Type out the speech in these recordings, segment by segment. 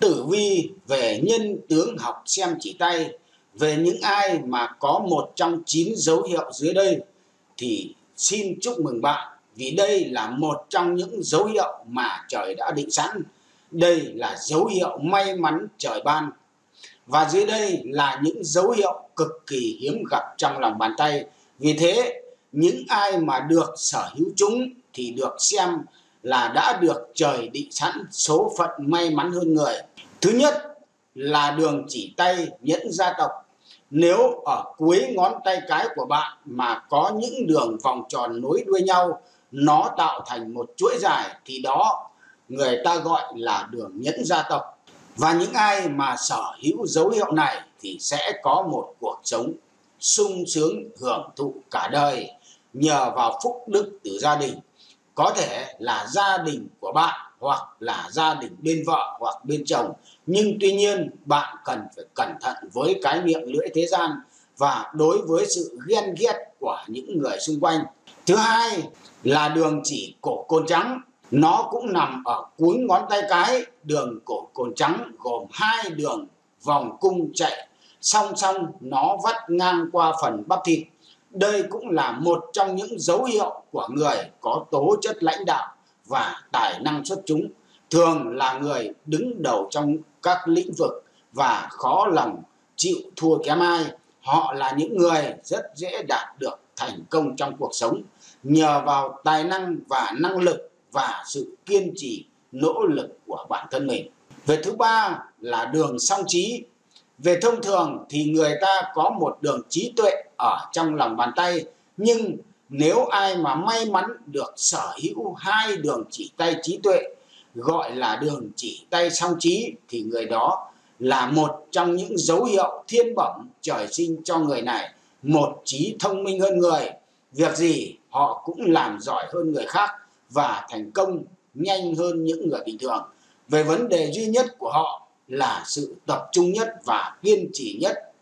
tử vi về nhân tướng học xem chỉ tay. Về những ai mà có một trong chín dấu hiệu dưới đây thì xin chúc mừng bạn, vì đây là một trong những dấu hiệu mà trời đã định sẵn. Đây là dấu hiệu may mắn trời ban. Và dưới đây là những dấu hiệu cực kỳ hiếm gặp trong lòng bàn tay. Vì thế, những ai mà được sở hữu chúng thì được xem là đã được trời định sẵn số phận may mắn hơn người. Thứ nhất là đường chỉ tay nhẫn gia tộc. Nếu ở cuối ngón tay cái của bạn mà có những đường vòng tròn nối đuôi nhau, nó tạo thành một chuỗi dài, thì đó người ta gọi là đường nhẫn gia tộc. Và những ai mà sở hữu dấu hiệu này thì sẽ có một cuộc sống sung sướng hưởng thụ cả đời nhờ vào phúc đức từ gia đình có thể là gia đình của bạn hoặc là gia đình bên vợ hoặc bên chồng. Nhưng tuy nhiên, bạn cần phải cẩn thận với cái miệng lưỡi thế gian và đối với sự ghen ghét của những người xung quanh. Thứ hai là đường chỉ cổ côn trắng. Nó cũng nằm ở cuối ngón tay cái. Đường cổ côn trắng gồm hai đường vòng cung chạy. Song song, nó vắt ngang qua phần bắp thịt đây cũng là một trong những dấu hiệu của người có tố chất lãnh đạo và tài năng xuất chúng, thường là người đứng đầu trong các lĩnh vực và khó lòng chịu thua kém ai. Họ là những người rất dễ đạt được thành công trong cuộc sống, nhờ vào tài năng và năng lực và sự kiên trì, nỗ lực của bản thân mình. Về thứ ba là đường song trí về thông thường thì người ta có một đường trí tuệ ở trong lòng bàn tay, nhưng nếu ai mà may mắn được sở hữu hai đường chỉ tay trí tuệ, gọi là đường chỉ tay song trí, thì người đó là một trong những dấu hiệu thiên bẩm trời sinh cho người này, một trí thông minh hơn người. Việc gì họ cũng làm giỏi hơn người khác và thành công nhanh hơn những người bình thường. Về vấn đề duy nhất của họ là sự tập trung nhất và kiên trì nhất.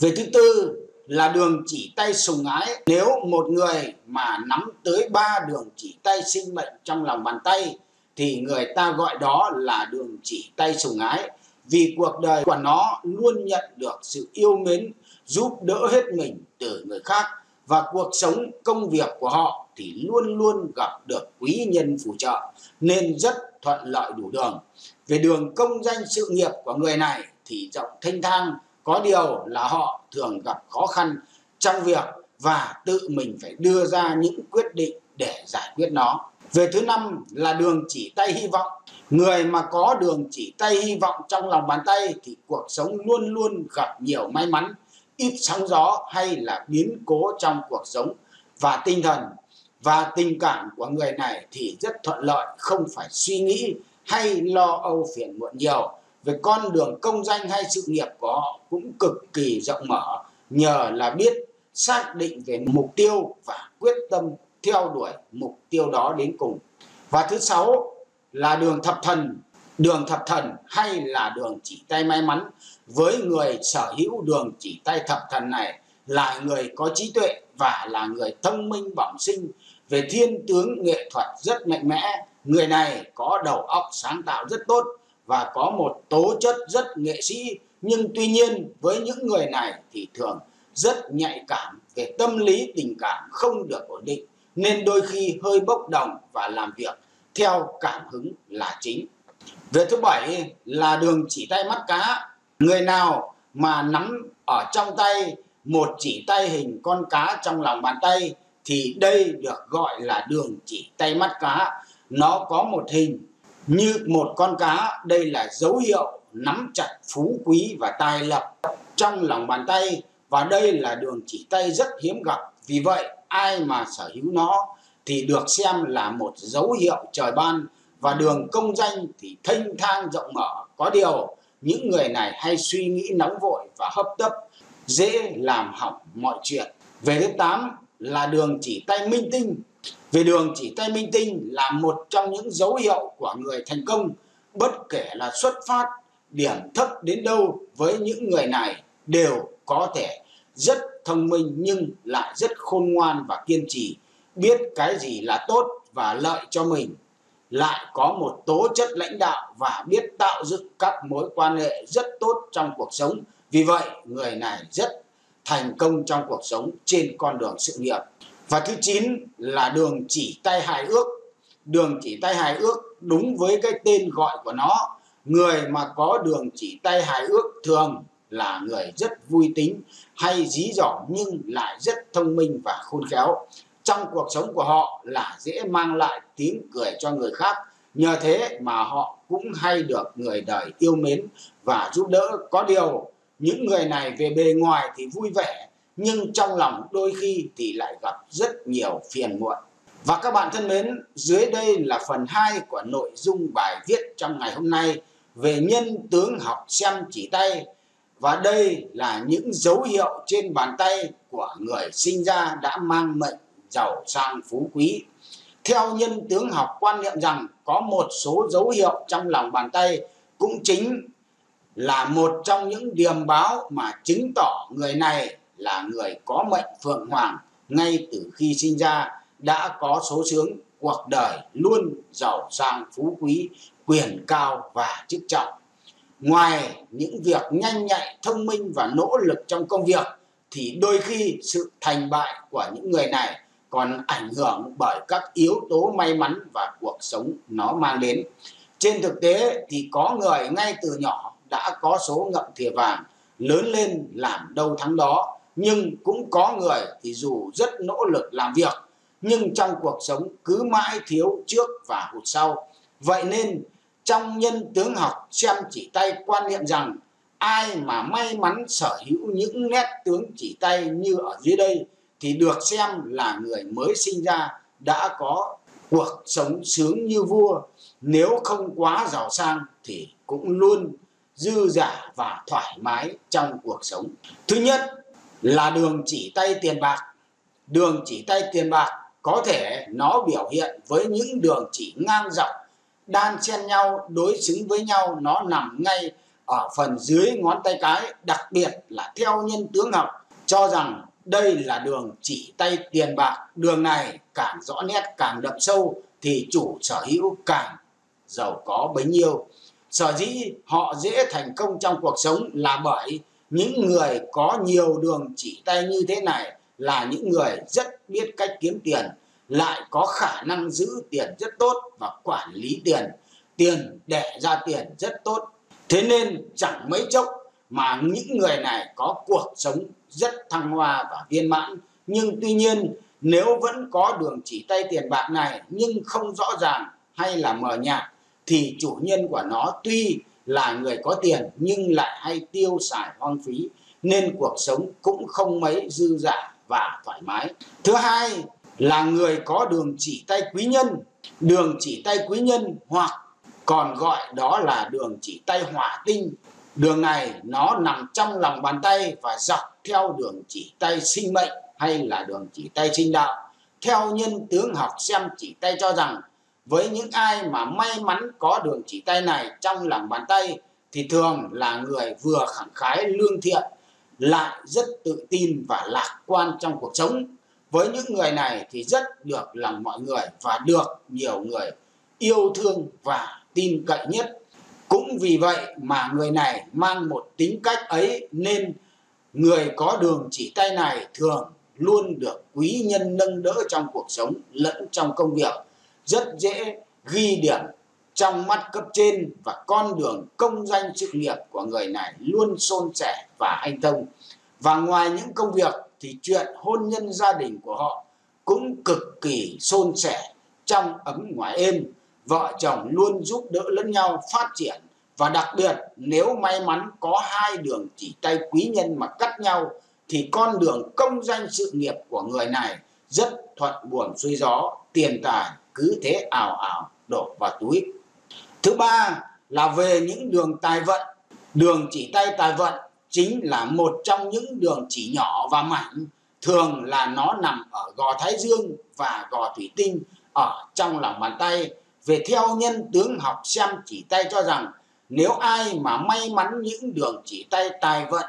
Về thứ tư là đường chỉ tay sùng ái. Nếu một người mà nắm tới ba đường chỉ tay sinh mệnh trong lòng bàn tay, thì người ta gọi đó là đường chỉ tay sùng ái. Vì cuộc đời của nó luôn nhận được sự yêu mến, giúp đỡ hết mình từ người khác. Và cuộc sống công việc của họ thì luôn luôn gặp được quý nhân phù trợ, nên rất thuận lợi đủ đường về đường công danh sự nghiệp của người này thì rộng thanh thang có điều là họ thường gặp khó khăn trong việc và tự mình phải đưa ra những quyết định để giải quyết nó. Về thứ năm là đường chỉ tay hy vọng. Người mà có đường chỉ tay hy vọng trong lòng bàn tay thì cuộc sống luôn luôn gặp nhiều may mắn, ít sóng gió hay là biến cố trong cuộc sống. Và tinh thần và tình cảm của người này thì rất thuận lợi, không phải suy nghĩ hay lo âu phiền muộn nhiều. Về con đường công danh hay sự nghiệp của họ cũng cực kỳ rộng mở, nhờ là biết xác định về mục tiêu và quyết tâm theo đuổi mục tiêu đó đến cùng. Và thứ sáu là đường thập thần. Đường thập thần hay là đường chỉ tay may mắn. Với người sở hữu đường chỉ tay thập thần này là người có trí tuệ và là người thông minh bẩm sinh. Về thiên tướng nghệ thuật rất mạnh mẽ người này có đầu óc sáng tạo rất tốt và có một tố chất rất nghệ sĩ. Nhưng tuy nhiên, với những người này thì thường rất nhạy cảm về tâm lý, tình cảm không được ổn định, nên đôi khi hơi bốc đồng và làm việc theo cảm hứng là chính. Về thứ bảy là đường chỉ tay mắt cá. Người nào mà nắm ở trong tay một chỉ tay hình con cá trong lòng bàn tay thì đây được gọi là đường chỉ tay mắt cá nó có một hình như một con cá. Đây là dấu hiệu nắm chặt phú quý và tài lộc trong lòng bàn tay. Và đây là đường chỉ tay rất hiếm gặp. Vì vậy, ai mà sở hữu nó thì được xem là một dấu hiệu trời ban. Và đường công danh thì thanh thang rộng mở. Có điều, những người này hay suy nghĩ nóng vội và hấp tấp, dễ làm hỏng mọi chuyện. Về thứ 8 là đường chỉ tay minh tinh về đường chỉ tay minh tinh là một trong những dấu hiệu của người thành công bất kể là xuất phát điểm thấp đến đâu với những người này đều có thể rất thông minh nhưng lại rất khôn ngoan và kiên trì biết cái gì là tốt và lợi cho mình lại có một tố chất lãnh đạo và biết tạo dựng các mối quan hệ rất tốt trong cuộc sống. Vì vậy, người này rất thành công trong cuộc sống trên con đường sự nghiệp. Và thứ chín là đường chỉ tay hài ước. Đường chỉ tay hài ước đúng với cái tên gọi của nó. Người mà có đường chỉ tay hài ước thường là người rất vui tính, hay dí dỏm nhưng lại rất thông minh và khôn khéo trong cuộc sống của họ là dễ mang lại tiếng cười cho người khác nhờ thế mà họ cũng hay được người đời yêu mến và giúp đỡ có điều, những người này về bề ngoài thì vui vẻ nhưng trong lòng đôi khi thì lại gặp rất nhiều phiền muộn và các bạn thân mến, dưới đây là phần 2 của nội dung bài viết trong ngày hôm nay về nhân tướng học xem chỉ tay và đây là những dấu hiệu trên bàn tay của người sinh ra đã mang mệnh giàu sang phú quý. Theo nhân tướng học quan niệm rằng có một số dấu hiệu trong lòng bàn tay cũng chính là một trong những điềm báo mà chứng tỏ người này là người có mệnh phượng hoàng ngay từ khi sinh ra, đã có số sướng, cuộc đời luôn giàu sang, phú quý, quyền cao và chức trọng. Ngoài những việc nhanh nhạy, thông minh và nỗ lực trong công việc, thì đôi khi sự thành bại của những người này còn ảnh hưởng bởi các yếu tố may mắn và cuộc sống nó mang đến. Trên thực tế thì có người ngay từ nhỏ đã có số ngậm thìa vàng lớn lên làm đâu thắng đó nhưng cũng có người thì dù rất nỗ lực làm việc, nhưng trong cuộc sống cứ mãi thiếu trước và hụt sau. Vậy nên, trong nhân tướng học xem chỉ tay quan niệm rằng, ai mà may mắn sở hữu những nét tướng chỉ tay như ở dưới đây thì được xem là người mới sinh ra đã có cuộc sống sướng như vua. Nếu không quá giàu sang thì cũng luôn dư giả và thoải mái trong cuộc sống. Thứ nhất là đường chỉ tay tiền bạc. Đường chỉ tay tiền bạc có thể nó biểu hiện với những đường chỉ ngang dọc, đan xen nhau, đối xứng với nhau, nó nằm ngay ở phần dưới ngón tay cái, đặc biệt là theo nhân tướng học, cho rằng đây là đường chỉ tay tiền bạc. Đường này càng rõ nét, càng đậm sâu thì chủ sở hữu càng giàu có bấy nhiêu. Sở dĩ họ dễ thành công trong cuộc sống là bởi những người có nhiều đường chỉ tay như thế này là những người rất biết cách kiếm tiền, lại có khả năng giữ tiền rất tốt và quản lý tiền. Tiền để ra tiền rất tốt. Thế nên chẳng mấy chốc mà những người này có cuộc sống rất thăng hoa và viên mãn. Nhưng tuy nhiên, nếu vẫn có đường chỉ tay tiền bạc này nhưng không rõ ràng hay là mờ nhạt, thì chủ nhân của nó tuy là người có tiền nhưng lại hay tiêu xài hoang phí, nên cuộc sống cũng không mấy dư dả và thoải mái. Thứ hai là người có đường chỉ tay quý nhân. Đường chỉ tay quý nhân hoặc còn gọi đó là đường chỉ tay hỏa tinh. Đường này nó nằm trong lòng bàn tay và dọc theo đường chỉ tay sinh mệnh hay là đường chỉ tay sinh đạo. Theo nhân tướng học xem chỉ tay cho rằng với những ai mà may mắn có đường chỉ tay này trong lòng bàn tay, thì thường là người vừa khẳng khái lương thiện, lại rất tự tin và lạc quan trong cuộc sống. Với những người này thì rất được lòng mọi người và được nhiều người yêu thương và tin cậy nhất. Cũng vì vậy mà người này mang một tính cách ấy nên người có đường chỉ tay này thường luôn được quý nhân nâng đỡ trong cuộc sống lẫn trong công việc rất dễ ghi điểm trong mắt cấp trên và con đường công danh sự nghiệp của người này luôn xôn xẻ và hanh thông. Và ngoài những công việc thì chuyện hôn nhân gia đình của họ cũng cực kỳ xôn xẻ trong ấm ngoài êm. Vợ chồng luôn giúp đỡ lẫn nhau phát triển và đặc biệt nếu may mắn có hai đường chỉ tay quý nhân mà cắt nhau thì con đường công danh sự nghiệp của người này rất thuận buồm xuôi gió, tiền tài cứ thế ảo ảo đổ vào túi. Thứ ba là về những đường tài vận. Đường chỉ tay tài vận chính là một trong những đường chỉ nhỏ và mảnh. Thường là nó nằm ở gò thái dương và gò thủy tinh ở trong lòng bàn tay. Về theo nhân tướng học xem chỉ tay cho rằng nếu ai mà may mắn những đường chỉ tay tài vận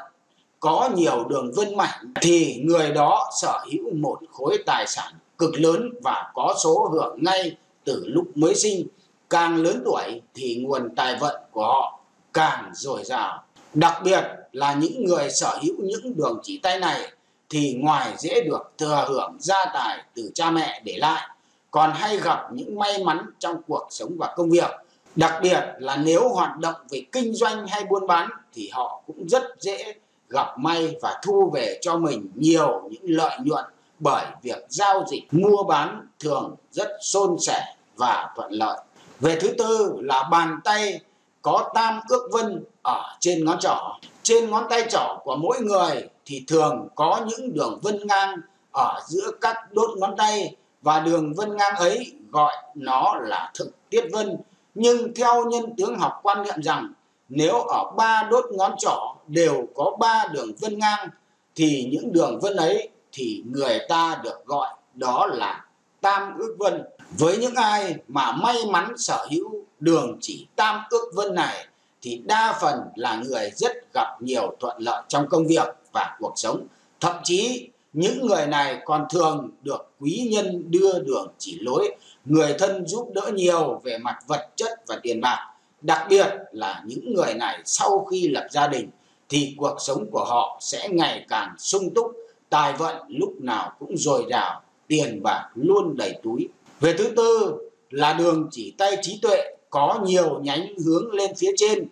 có nhiều đường vân mảnh thì người đó sở hữu một khối tài sản cực lớn và có số hưởng ngay từ lúc mới sinh càng lớn tuổi thì nguồn tài vận của họ càng dồi dào. Đặc biệt là những người sở hữu những đường chỉ tay này thì ngoài dễ được thừa hưởng gia tài từ cha mẹ để lại, còn hay gặp những may mắn trong cuộc sống và công việc. Đặc biệt là nếu hoạt động về kinh doanh hay buôn bán thì họ cũng rất dễ gặp may và thu về cho mình nhiều những lợi nhuận bởi việc giao dịch mua bán thường rất xôn xẻ và thuận lợi. Về thứ tư là bàn tay có tam ước vân ở trên ngón trỏ. Trên ngón tay trỏ của mỗi người thì thường có những đường vân ngang ở giữa các đốt ngón tay và đường vân ngang ấy gọi nó là thực tiết vân. Nhưng theo nhân tướng học quan niệm rằng nếu ở ba đốt ngón trỏ đều có ba đường vân ngang thì những đường vân ấy thì người ta được gọi đó là tam ước vân. Với những ai mà may mắn sở hữu đường chỉ tam ước vân này thì đa phần là người rất gặp nhiều thuận lợi trong công việc và cuộc sống. Thậm chí những người này còn thường được quý nhân đưa đường chỉ lối, người thân giúp đỡ nhiều về mặt vật chất và tiền bạc. Đặc biệt là những người này sau khi lập gia đình thì cuộc sống của họ sẽ ngày càng sung túc, tài vận lúc nào cũng dồi dào, tiền bạc luôn đầy túi. Về thứ tư là đường chỉ tay trí tuệ có nhiều nhánh hướng lên phía trên.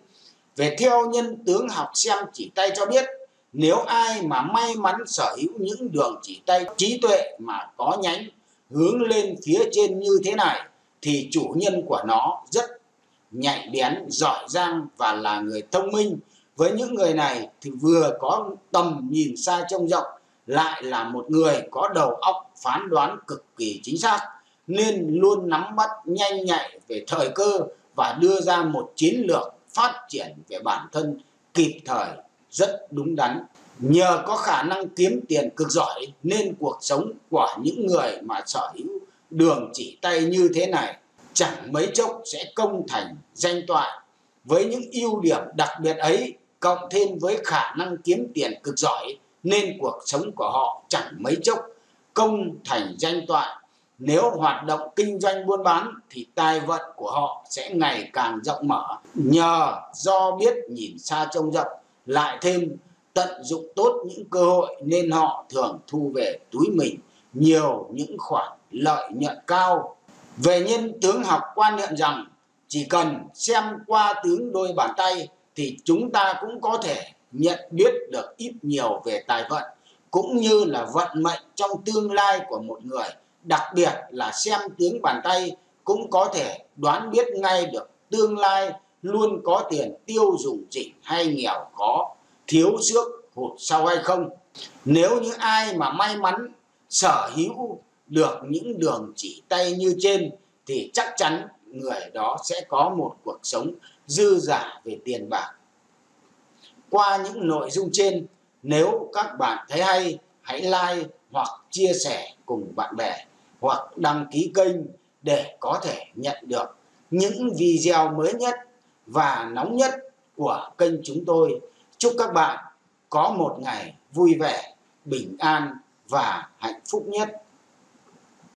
Về theo nhân tướng học xem chỉ tay cho biết, nếu ai mà may mắn sở hữu những đường chỉ tay trí tuệ mà có nhánh hướng lên phía trên như thế này, thì chủ nhân của nó rất nhạy bén, giỏi giang và là người thông minh. Với những người này thì vừa có tầm nhìn xa trông rộng, lại là một người có đầu óc phán đoán cực kỳ chính xác, nên luôn nắm bắt nhanh nhạy về thời cơ và đưa ra một chiến lược phát triển về bản thân kịp thời, rất đúng đắn. Nhờ có khả năng kiếm tiền cực giỏi nên cuộc sống của những người mà sở hữu đường chỉ tay như thế này chẳng mấy chốc sẽ công thành danh toại. Với những ưu điểm đặc biệt ấy, cộng thêm với khả năng kiếm tiền cực giỏi nên cuộc sống của họ chẳng mấy chốc, công thành danh toại. Nếu hoạt động kinh doanh buôn bán thì tài vận của họ sẽ ngày càng rộng mở. Nhờ do biết nhìn xa trông rộng, lại thêm tận dụng tốt những cơ hội nên họ thường thu về túi mình nhiều những khoản lợi nhuận cao. Về nhân tướng học quan niệm rằng, chỉ cần xem qua tướng đôi bàn tay thì chúng ta cũng có thể nhận biết được ít nhiều về tài vận, cũng như là vận mệnh trong tương lai của một người, đặc biệt là xem tướng bàn tay cũng có thể đoán biết ngay được tương lai luôn có tiền tiêu dùng chỉnh hay nghèo khó, thiếu trước hụt sau hay không. Nếu như ai mà may mắn, sở hữu được những đường chỉ tay như trên, thì chắc chắn người đó sẽ có một cuộc sống dư giả về tiền bạc qua những nội dung trên nếu các bạn thấy hay hãy like hoặc chia sẻ cùng bạn bè hoặc đăng ký kênh để có thể nhận được những video mới nhất và nóng nhất của kênh chúng tôi. Chúc các bạn có một ngày vui vẻ, bình an và hạnh phúc nhất.